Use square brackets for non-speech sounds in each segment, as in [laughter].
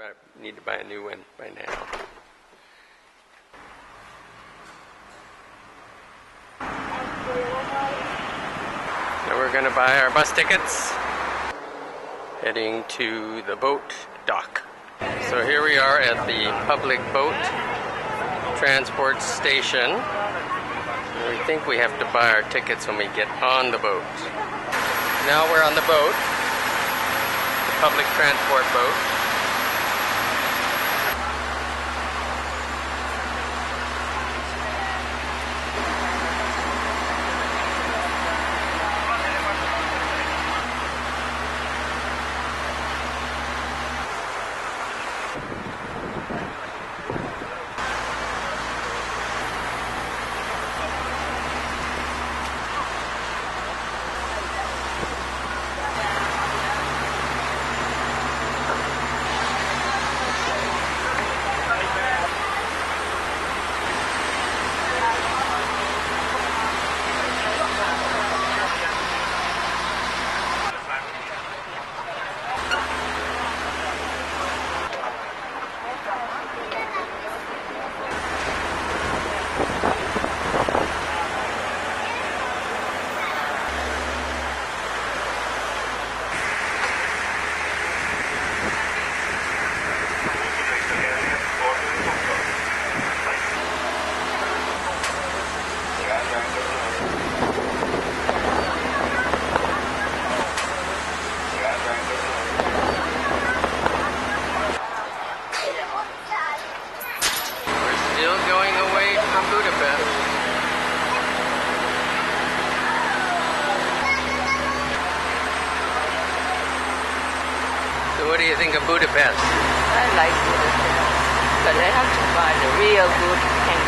but need to buy a new one by now. We're going to buy our bus tickets, heading to the boat dock. So here we are at the public boat transport station. We think we have to buy our tickets when we get on the boat. Now we're on the boat, the public transport boat.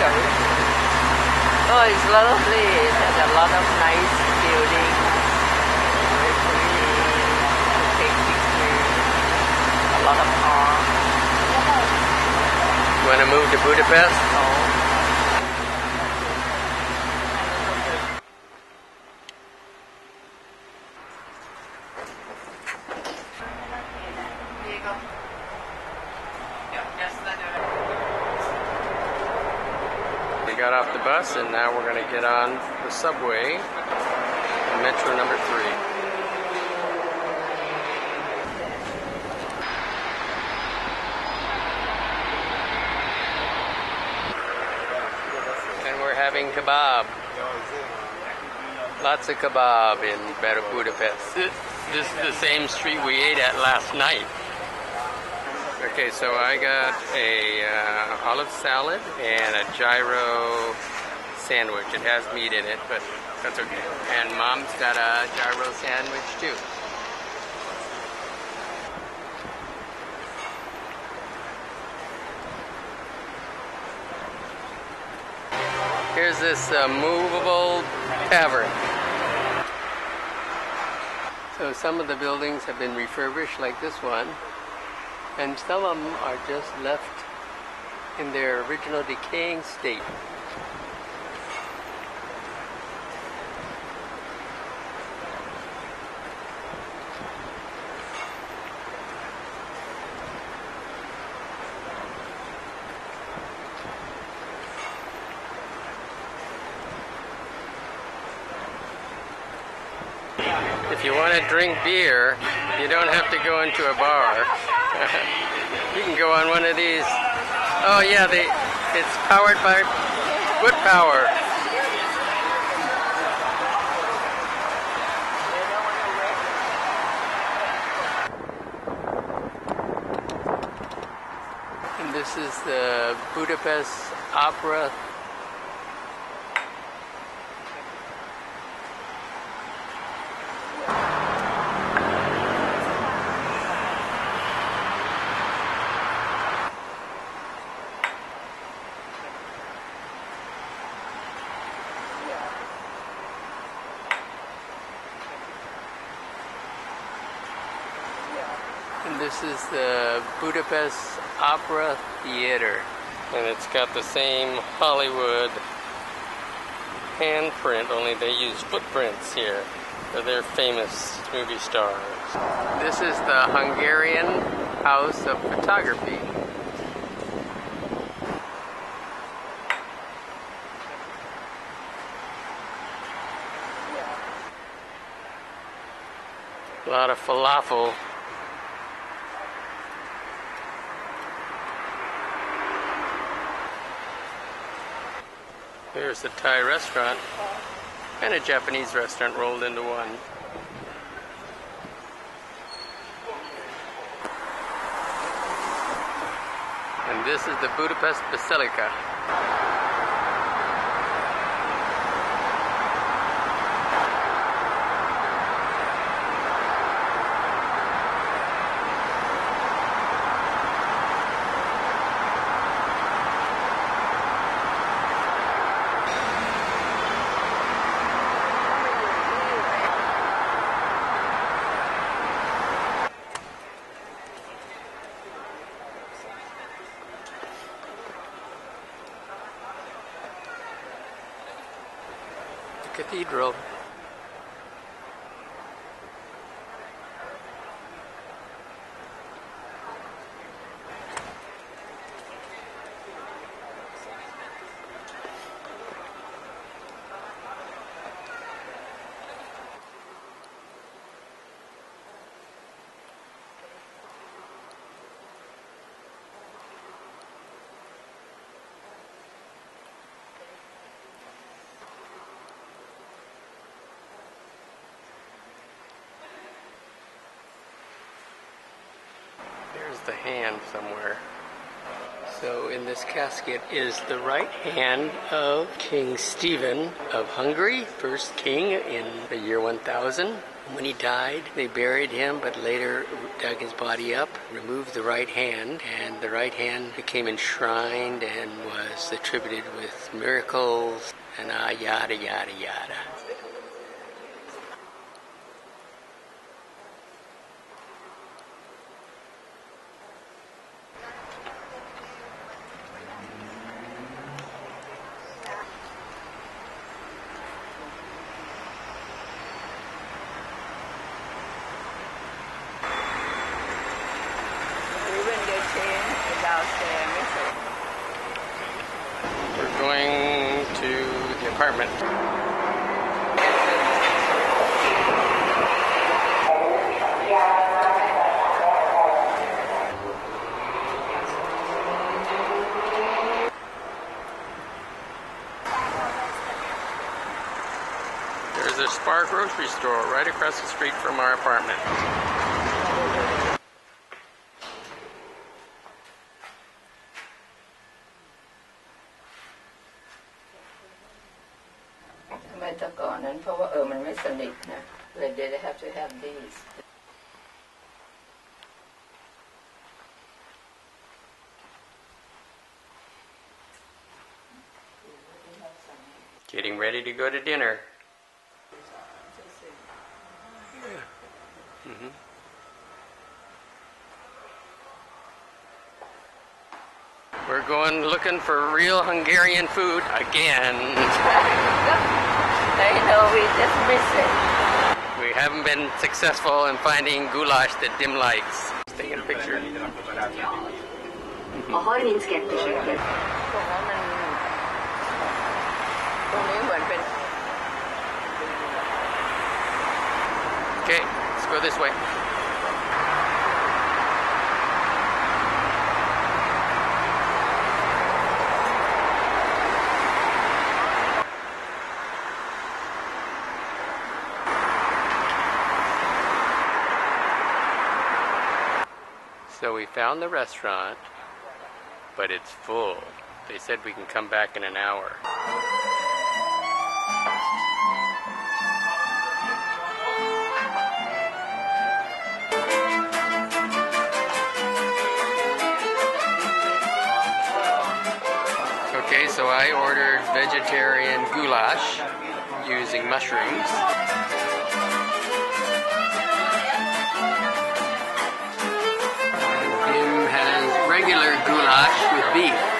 Good. Oh, it's lovely. It has a lot of nice buildings. Very pretty to take pictures. A lot of parks. Want to move to Budapest? Oh, We got off the bus and now we're going to get on the subway, Metro number three. And we're having kebab. Lots of kebab in Better Budapest. This, this is the same street we ate at last night. Okay, so I got a uh, olive salad and a gyro sandwich. It has meat in it, but that's okay. And mom's got a gyro sandwich too. Here's this uh, movable tavern. So some of the buildings have been refurbished, like this one, and some of them are just left in their original decaying state. If you want to drink beer, you don't have to go into a bar. [laughs] you can go on one of these. Oh yeah, they, it's powered by wood power. And this is the Budapest Opera this is the Budapest Opera Theater. And it's got the same Hollywood handprint, only they use footprints here for their famous movie stars. This is the Hungarian House of Photography. A lot of falafel. Here's the Thai restaurant and a Japanese restaurant rolled into one. And this is the Budapest Basilica. Cathedral. There's the hand somewhere. So in this casket is the right hand of King Stephen of Hungary, first king in the year 1000. When he died, they buried him, but later dug his body up, removed the right hand, and the right hand became enshrined and was attributed with miracles and ah, yada yada yada. We will get change downstairs. missing. We're going to the apartment. There's a Spar grocery store right across the street from our apartment. They did have to have these. Getting ready to go to dinner. Mm-hmm. We're going looking for real Hungarian food again. [laughs] you know, we just miss it. We haven't been successful in finding goulash that Dim likes. Let's take a picture. A Okay, let's go this way. So we found the restaurant, but it's full. They said we can come back in an hour. Okay, so I ordered vegetarian goulash using mushrooms. Goulash with beef,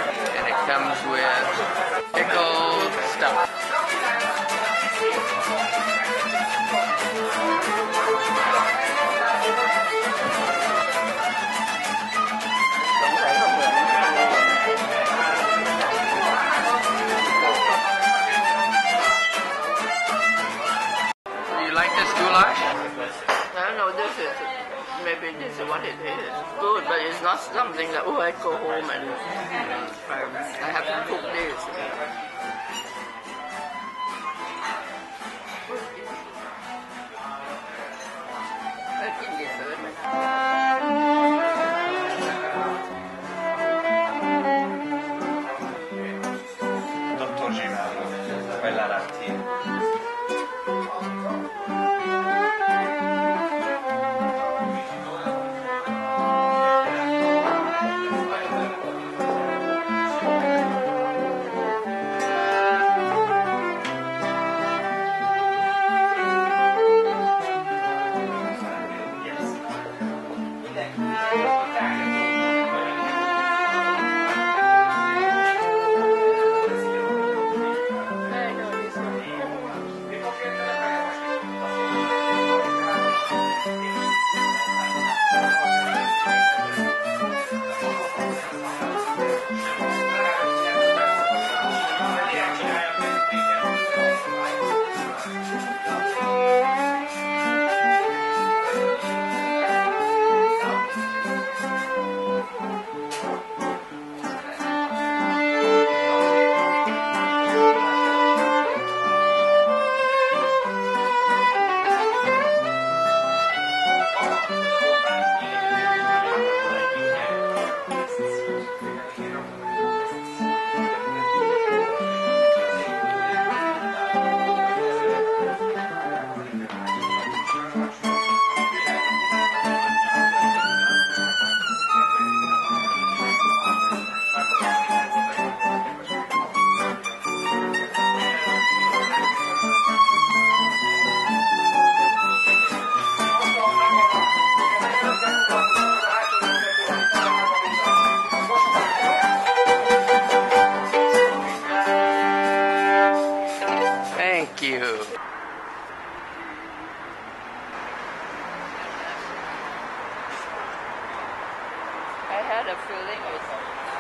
A feeling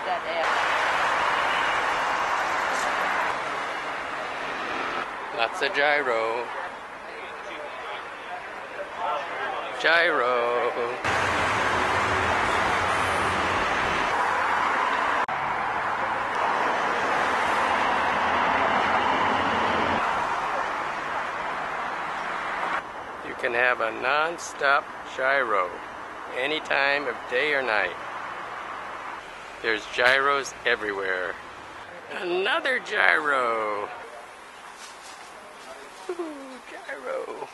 that air. Lots of gyro. Gyro. You can have a non-stop gyro any time of day or night. There's gyros everywhere. Another gyro. Ooh, gyro.